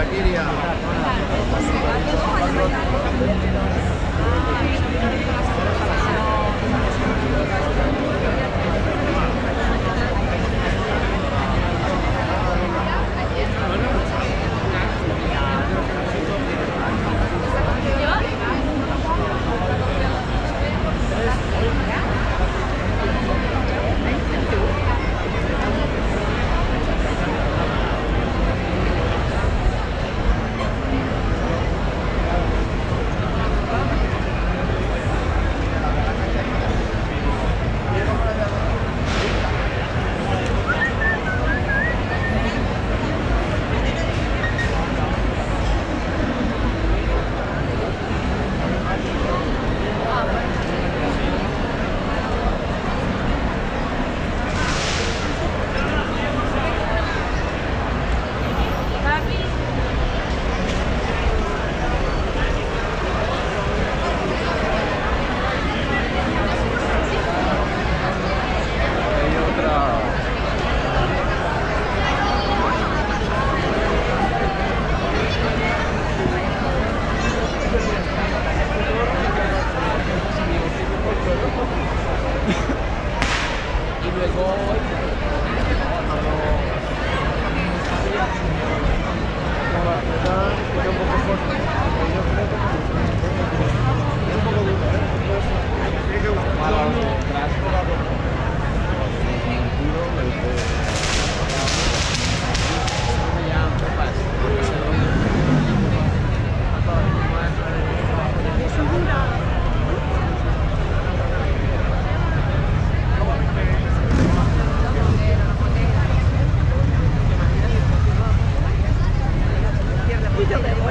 la cara, Kiria.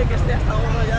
que esté hasta ahora ya.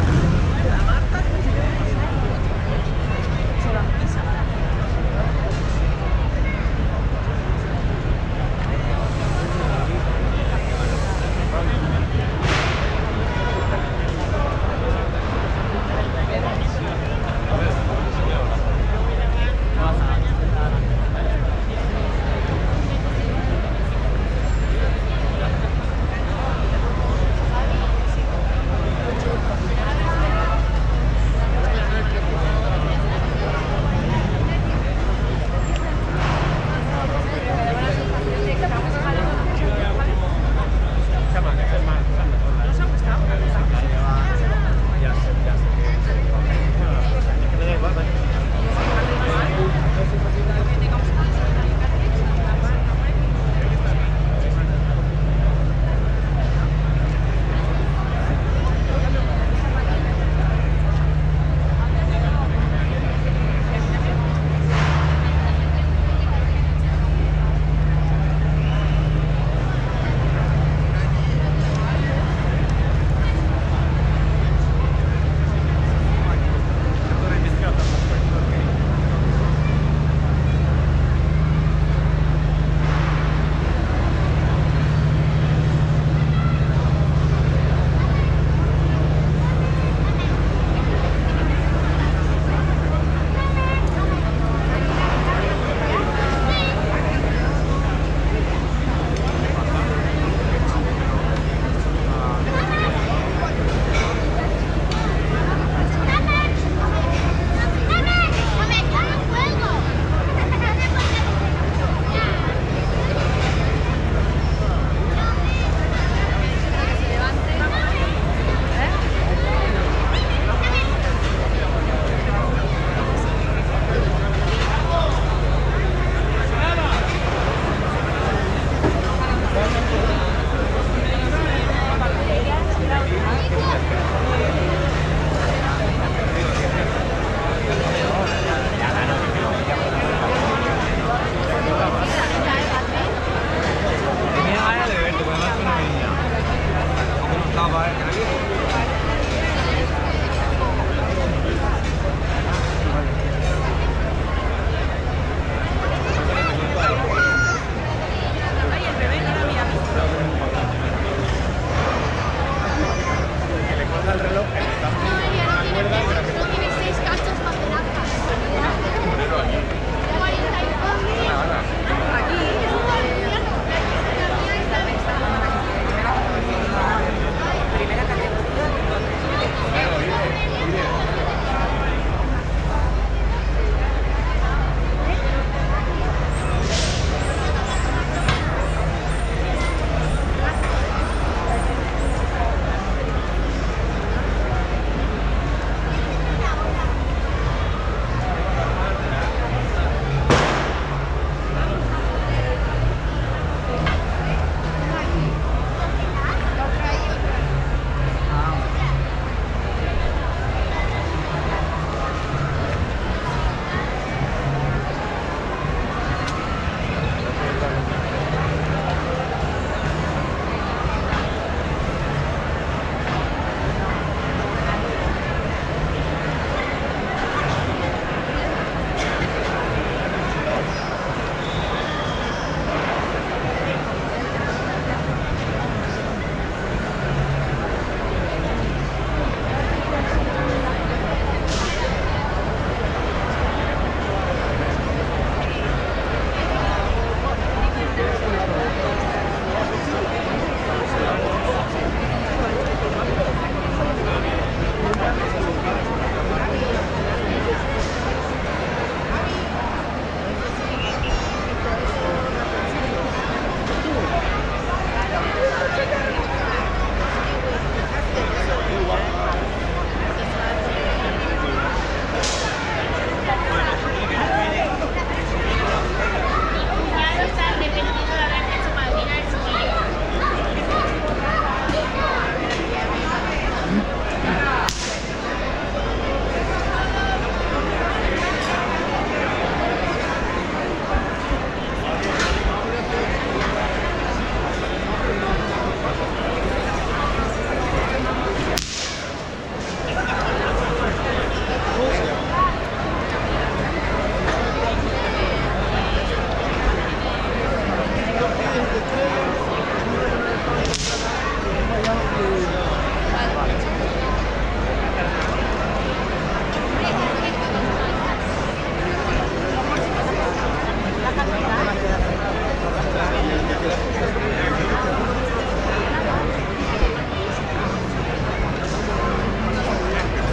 ¿verdad?